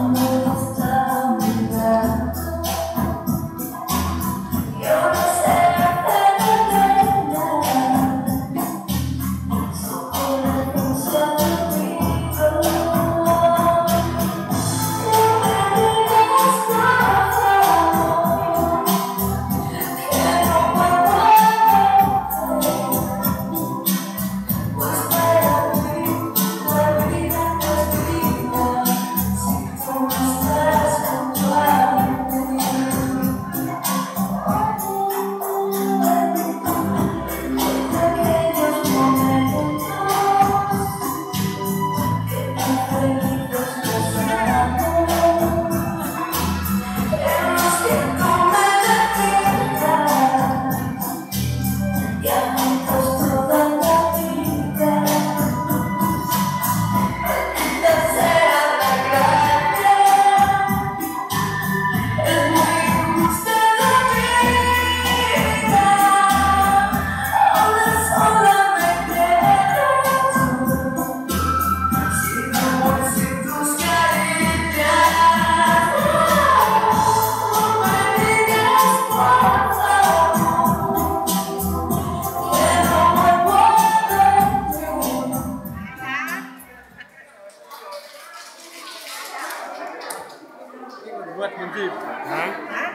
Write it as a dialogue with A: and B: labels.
A: amor. Buat ngintip
B: Hah?
C: Hah?